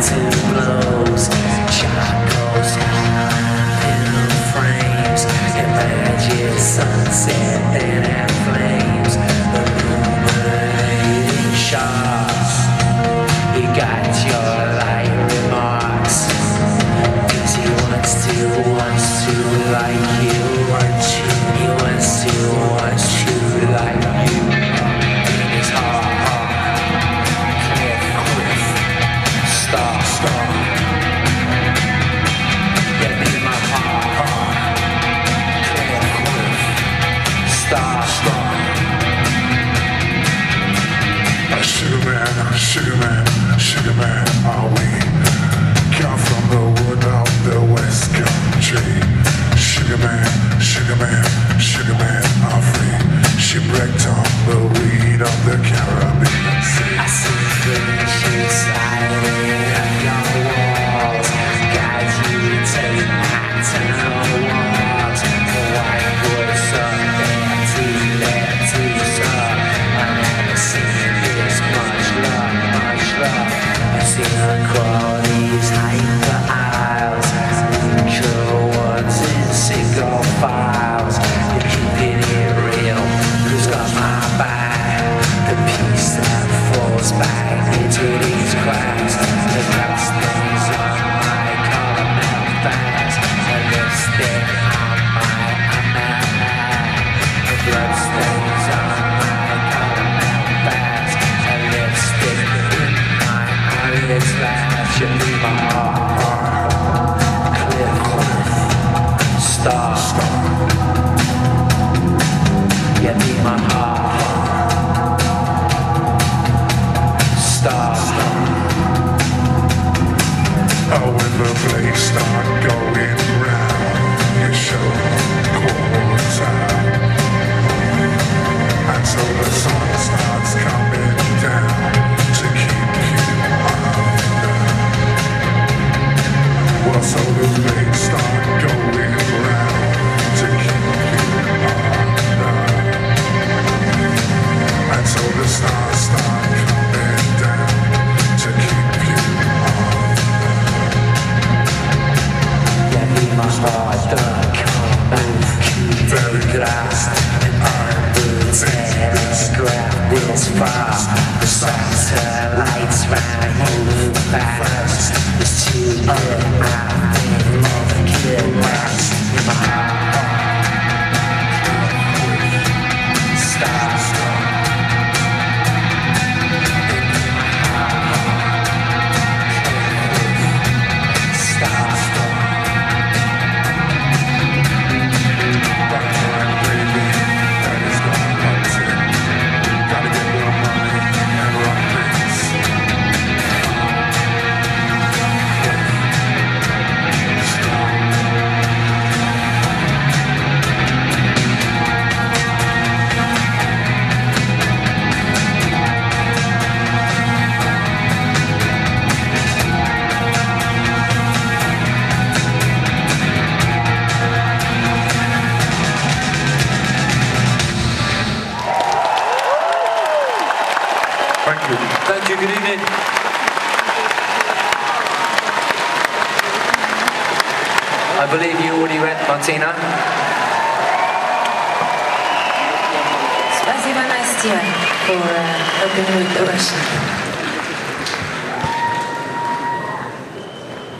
to Sugar man, I'm Shipwrecked on the weed of the Caribbean. Sea I see. the place start going round, show. And so the sun starts coming down to keep you under. Well, so the start going I believe you already went, Martina. Спасибо, Настя, for uh, helping with the Russian.